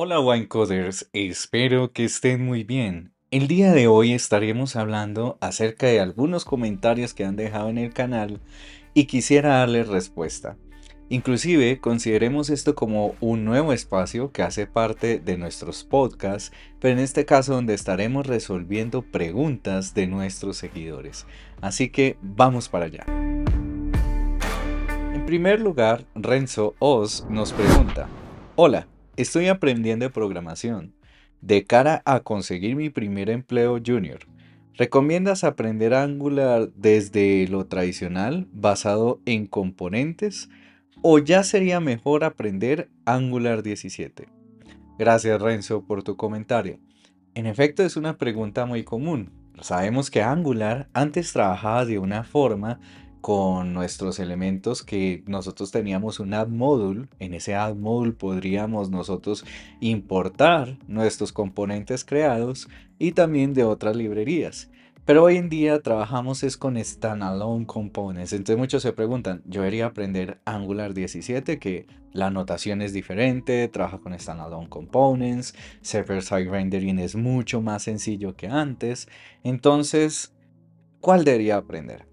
Hola Winecoders, espero que estén muy bien. El día de hoy estaremos hablando acerca de algunos comentarios que han dejado en el canal y quisiera darles respuesta. Inclusive consideremos esto como un nuevo espacio que hace parte de nuestros podcasts, pero en este caso donde estaremos resolviendo preguntas de nuestros seguidores. Así que vamos para allá. En primer lugar, Renzo Oz nos pregunta, Hola, estoy aprendiendo programación. De cara a conseguir mi primer empleo junior, ¿recomiendas aprender Angular desde lo tradicional, basado en componentes? ¿O ya sería mejor aprender Angular 17? Gracias Renzo por tu comentario. En efecto es una pregunta muy común. Sabemos que Angular antes trabajaba de una forma con nuestros elementos que nosotros teníamos un add module. En ese add module podríamos nosotros importar nuestros componentes creados y también de otras librerías. Pero hoy en día trabajamos es con standalone components. Entonces muchos se preguntan, yo debería aprender Angular 17 que la notación es diferente, trabaja con standalone components, server-side rendering es mucho más sencillo que antes. Entonces, ¿cuál debería aprender?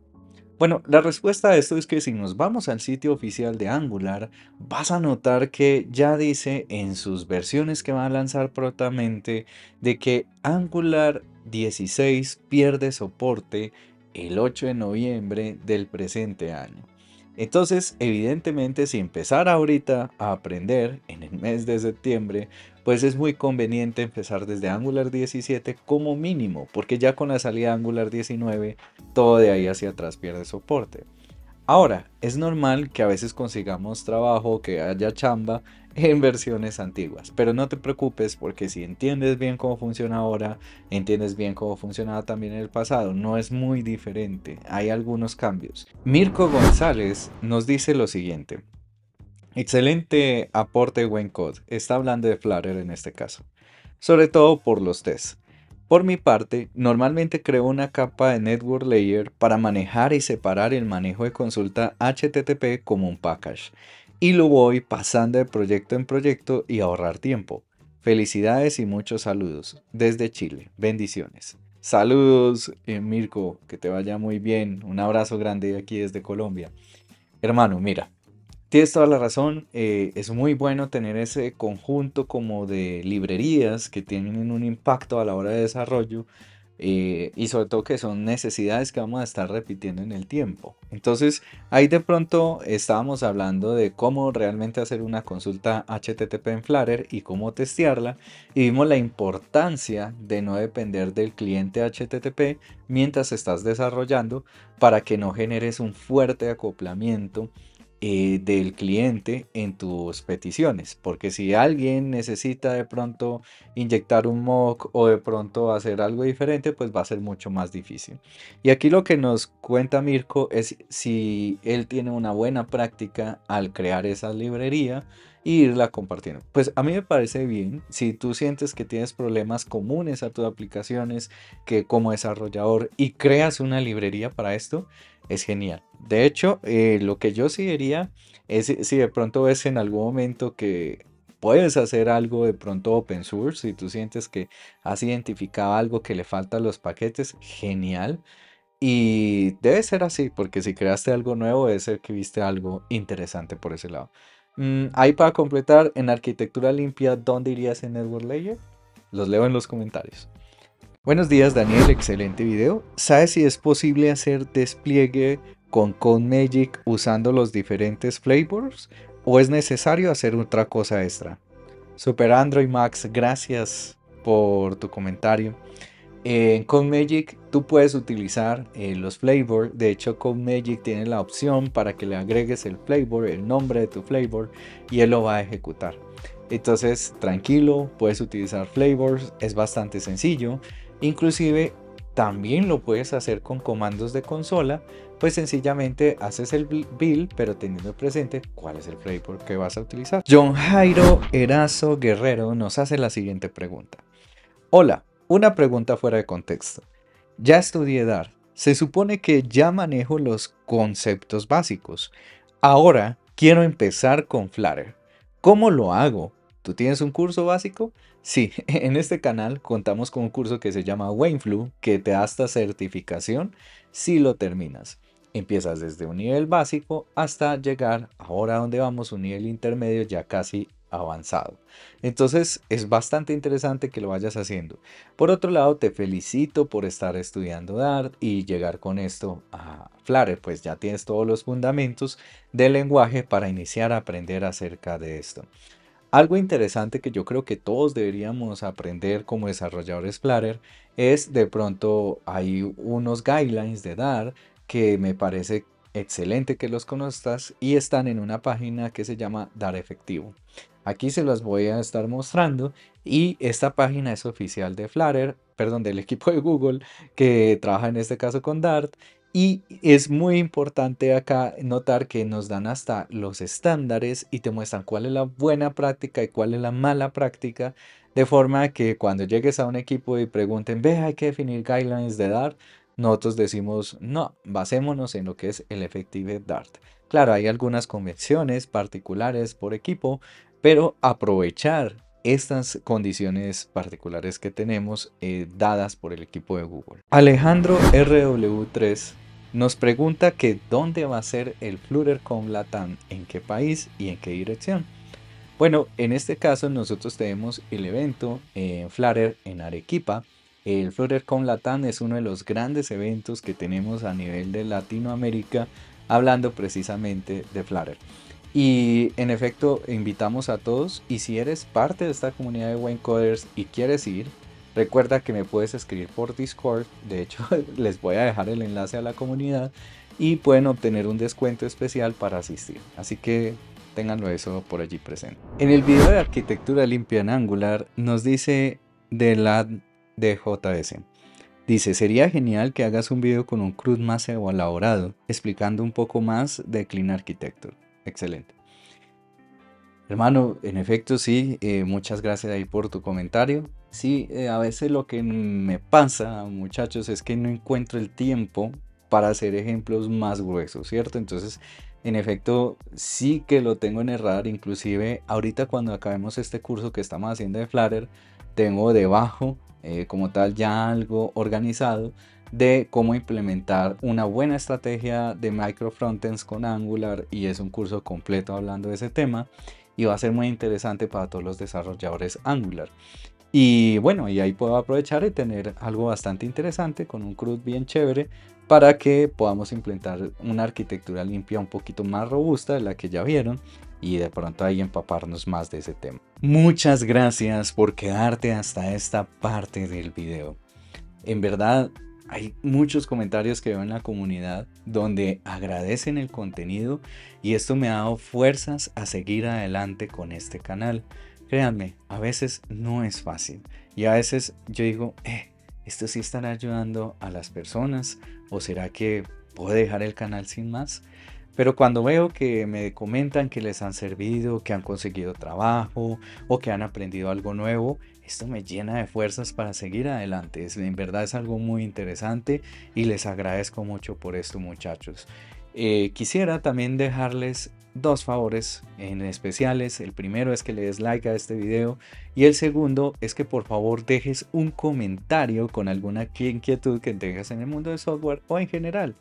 Bueno, la respuesta a esto es que si nos vamos al sitio oficial de Angular, vas a notar que ya dice en sus versiones que va a lanzar prontamente de que Angular 16 pierde soporte el 8 de noviembre del presente año. Entonces, evidentemente, si empezar ahorita a aprender en el mes de septiembre, pues es muy conveniente empezar desde Angular 17 como mínimo, porque ya con la salida de Angular 19, todo de ahí hacia atrás pierde soporte. Ahora, es normal que a veces consigamos trabajo, que haya chamba en versiones antiguas, pero no te preocupes porque si entiendes bien cómo funciona ahora, entiendes bien cómo funcionaba también en el pasado, no es muy diferente, hay algunos cambios. Mirko González nos dice lo siguiente, excelente aporte buen code, está hablando de Flutter en este caso, sobre todo por los tests. Por mi parte, normalmente creo una capa de Network Layer para manejar y separar el manejo de consulta HTTP como un package. Y lo voy pasando de proyecto en proyecto y ahorrar tiempo. Felicidades y muchos saludos desde Chile. Bendiciones. Saludos, eh, Mirko, que te vaya muy bien. Un abrazo grande aquí desde Colombia. Hermano, mira, Tienes toda la razón, eh, es muy bueno tener ese conjunto como de librerías que tienen un impacto a la hora de desarrollo eh, y sobre todo que son necesidades que vamos a estar repitiendo en el tiempo. Entonces ahí de pronto estábamos hablando de cómo realmente hacer una consulta HTTP en Flutter y cómo testearla y vimos la importancia de no depender del cliente HTTP mientras estás desarrollando para que no generes un fuerte acoplamiento eh, del cliente en tus peticiones. Porque si alguien necesita de pronto inyectar un mock o de pronto hacer algo diferente, pues va a ser mucho más difícil. Y aquí lo que nos cuenta Mirko es si él tiene una buena práctica al crear esa librería y irla compartiendo. Pues a mí me parece bien si tú sientes que tienes problemas comunes a tus aplicaciones que como desarrollador y creas una librería para esto, es genial. De hecho, eh, lo que yo sí diría es si de pronto ves en algún momento que puedes hacer algo de pronto open source, si tú sientes que has identificado algo que le falta a los paquetes, genial. Y debe ser así, porque si creaste algo nuevo, debe ser que viste algo interesante por ese lado. Mm, ahí para completar, en arquitectura limpia, ¿dónde irías en Network Layer? Los leo en los comentarios. Buenos días Daniel, excelente video. ¿Sabes si es posible hacer despliegue con CodeMagic usando los diferentes flavors o es necesario hacer otra cosa extra? Super Android Max, gracias por tu comentario. En CodeMagic tú puedes utilizar eh, los flavors. De hecho, CodeMagic tiene la opción para que le agregues el flavor, el nombre de tu flavor y él lo va a ejecutar. Entonces, tranquilo, puedes utilizar flavors, es bastante sencillo. Inclusive también lo puedes hacer con comandos de consola, pues sencillamente haces el build, pero teniendo presente cuál es el flavor que vas a utilizar. John Jairo Erazo Guerrero nos hace la siguiente pregunta. Hola, una pregunta fuera de contexto. Ya estudié Dart. Se supone que ya manejo los conceptos básicos. Ahora quiero empezar con Flutter. ¿Cómo lo hago? ¿Tú tienes un curso básico? Sí, en este canal contamos con un curso que se llama Wainflu, que te da esta certificación si lo terminas. Empiezas desde un nivel básico hasta llegar ahora donde vamos, un nivel intermedio ya casi avanzado. Entonces es bastante interesante que lo vayas haciendo. Por otro lado, te felicito por estar estudiando Dart y llegar con esto a Flutter, pues ya tienes todos los fundamentos del lenguaje para iniciar a aprender acerca de esto. Algo interesante que yo creo que todos deberíamos aprender como desarrolladores Flutter es de pronto hay unos guidelines de Dart que me parece excelente que los conozcas y están en una página que se llama Dart Efectivo. Aquí se los voy a estar mostrando y esta página es oficial de Flutter, perdón, del equipo de Google que trabaja en este caso con Dart y es muy importante acá notar que nos dan hasta los estándares y te muestran cuál es la buena práctica y cuál es la mala práctica, de forma que cuando llegues a un equipo y pregunten, ve, hay que definir guidelines de Dart, nosotros decimos, no, basémonos en lo que es el Effective Dart. Claro, hay algunas convenciones particulares por equipo, pero aprovechar estas condiciones particulares que tenemos eh, dadas por el equipo de Google. Alejandro RW3 nos pregunta que dónde va a ser el FlutterCon Latam, en qué país y en qué dirección. Bueno, en este caso nosotros tenemos el evento en Flutter en Arequipa. El FlutterCon Latam es uno de los grandes eventos que tenemos a nivel de Latinoamérica hablando precisamente de Flutter. Y en efecto, invitamos a todos y si eres parte de esta comunidad de Wayne Coders y quieres ir, Recuerda que me puedes escribir por Discord, de hecho les voy a dejar el enlace a la comunidad y pueden obtener un descuento especial para asistir. Así que tenganlo eso por allí presente. En el video de arquitectura limpia en Angular nos dice de la DJS. Dice, sería genial que hagas un video con un CRUD más elaborado, explicando un poco más de Clean Architecture. Excelente. Hermano, en efecto sí, eh, muchas gracias ahí por tu comentario. Sí, eh, a veces lo que me pasa, muchachos, es que no encuentro el tiempo para hacer ejemplos más gruesos, ¿cierto? Entonces, en efecto, sí que lo tengo en errar. Inclusive, ahorita cuando acabemos este curso que estamos haciendo de Flutter, tengo debajo, eh, como tal, ya algo organizado de cómo implementar una buena estrategia de micro frontends con Angular y es un curso completo hablando de ese tema y va a ser muy interesante para todos los desarrolladores Angular. Y bueno, y ahí puedo aprovechar y tener algo bastante interesante con un CRUD bien chévere para que podamos implementar una arquitectura limpia un poquito más robusta de la que ya vieron y de pronto ahí empaparnos más de ese tema. Muchas gracias por quedarte hasta esta parte del video. En verdad, hay muchos comentarios que veo en la comunidad donde agradecen el contenido y esto me ha dado fuerzas a seguir adelante con este canal. Créanme, a veces no es fácil y a veces yo digo, eh, esto sí estará ayudando a las personas o será que puedo dejar el canal sin más. Pero cuando veo que me comentan que les han servido, que han conseguido trabajo o que han aprendido algo nuevo, esto me llena de fuerzas para seguir adelante. en verdad es algo muy interesante y les agradezco mucho por esto muchachos. Eh, quisiera también dejarles dos favores en especiales. El primero es que le des like a este video y el segundo es que por favor dejes un comentario con alguna inquietud que tengas en el mundo del software o en general.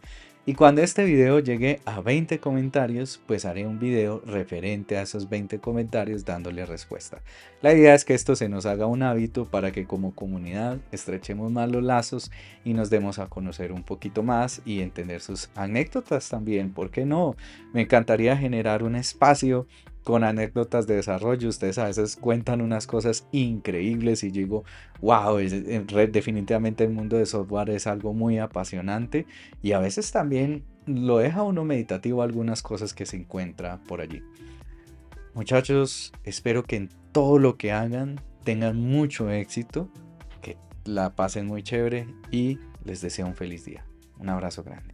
Y cuando este video llegue a 20 comentarios, pues haré un video referente a esos 20 comentarios dándole respuesta. La idea es que esto se nos haga un hábito para que como comunidad estrechemos más los lazos y nos demos a conocer un poquito más y entender sus anécdotas también. ¿Por qué no? Me encantaría generar un espacio con anécdotas de desarrollo. Ustedes a veces cuentan unas cosas increíbles y digo, wow, definitivamente el mundo de software es algo muy apasionante y a veces también lo deja uno meditativo algunas cosas que se encuentra por allí. Muchachos, espero que en todo lo que hagan tengan mucho éxito, que la pasen muy chévere y les deseo un feliz día. Un abrazo grande.